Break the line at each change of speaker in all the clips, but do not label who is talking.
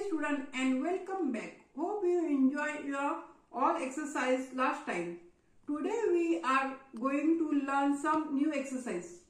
student and welcome back. Hope you enjoyed your all exercise last time. Today we are going to learn some new exercise.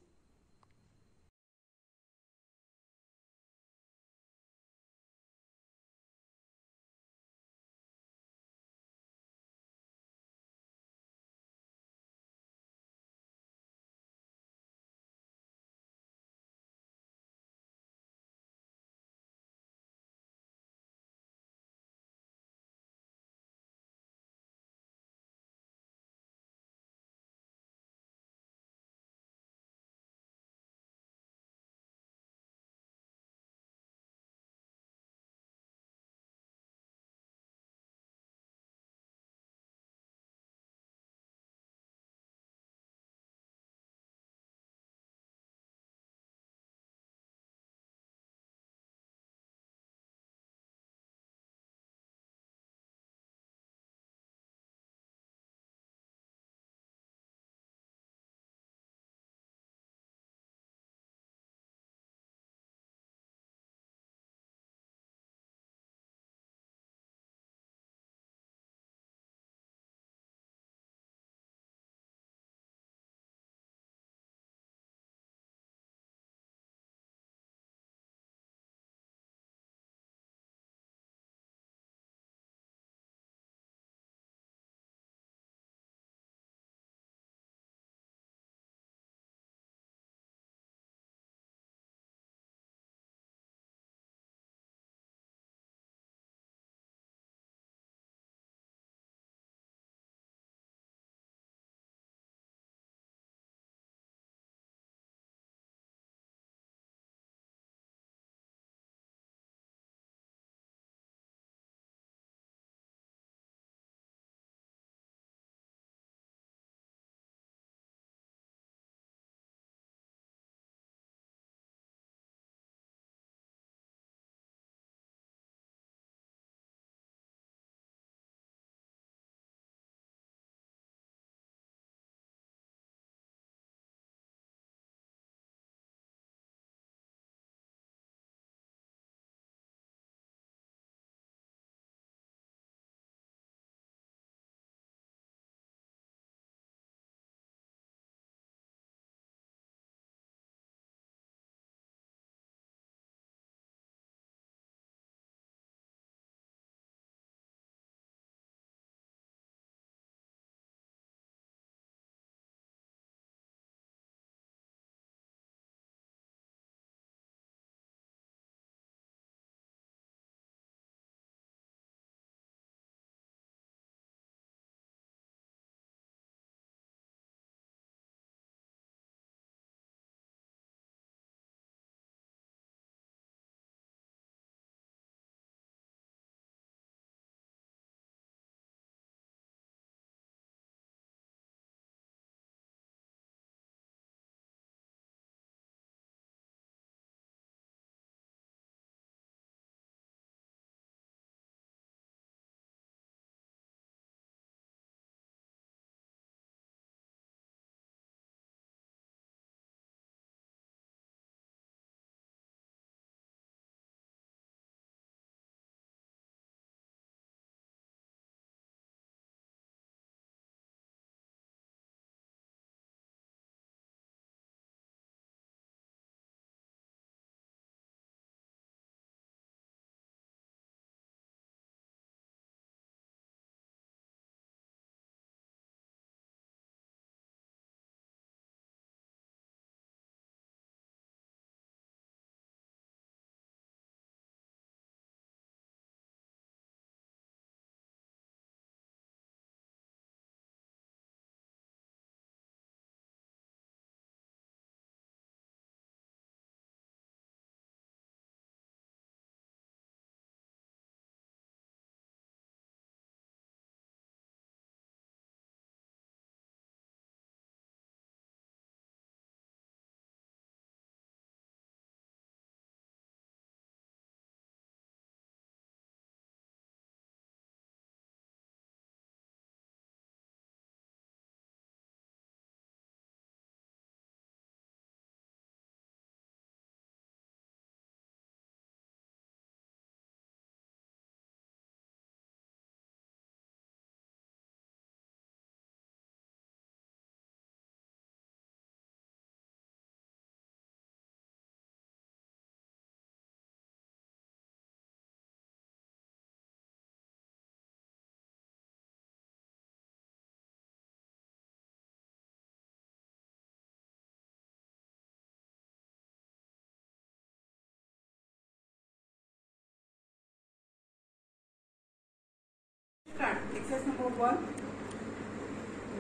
Exercise number one.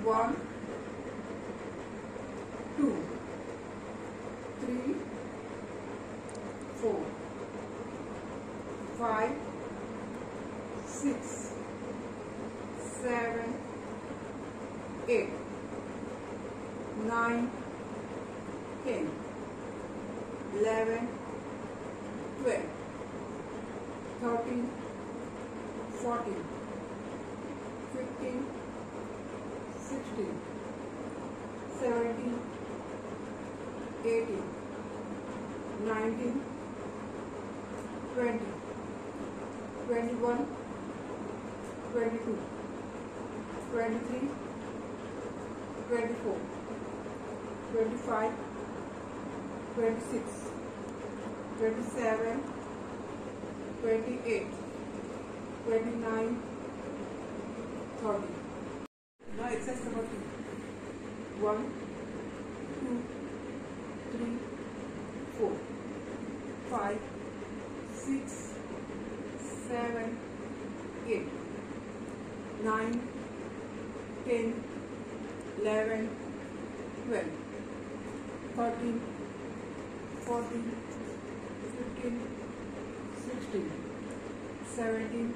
One, two, three, four, five, six, seven, eight, nine, ten, eleven, twelve, thirteen, fourteen, 18, 19, 20, 21, 22, 23, 24, 25, 26, 27, 28, 29, 30. Now exercise number 2. 1, 11, 8, 9, 10, 11, 12, 13, 14, 15, 16, 17,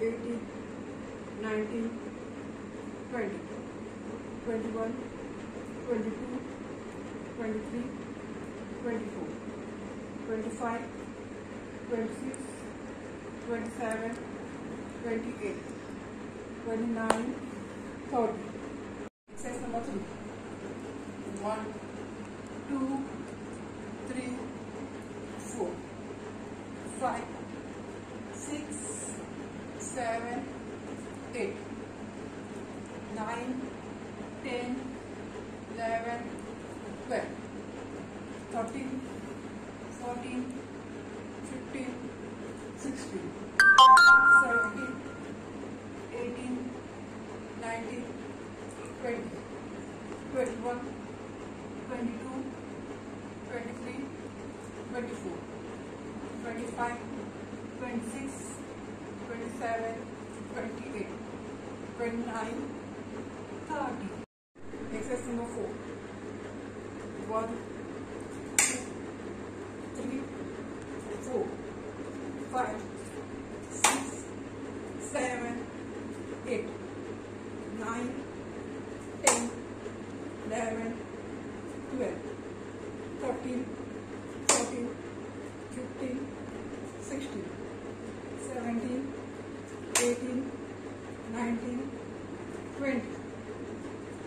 18, 19, 20, 21, 22, 23, 24, 25, 26, twenty-seven, twenty-eight, twenty-nine, thirty. Exercise number three. One, two, three, four, five, six, seven, eight, nine, ten, eleven, twelve, thirteen, 16, 17, 18, 19, 20, 21, 22, 23, 24, 25, 26, 27, 28, 29, 30. Exercise number 4. 1,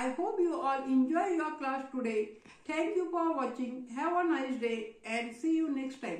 I hope you all enjoy your class today. Thank you for watching. Have a nice day and see you next time.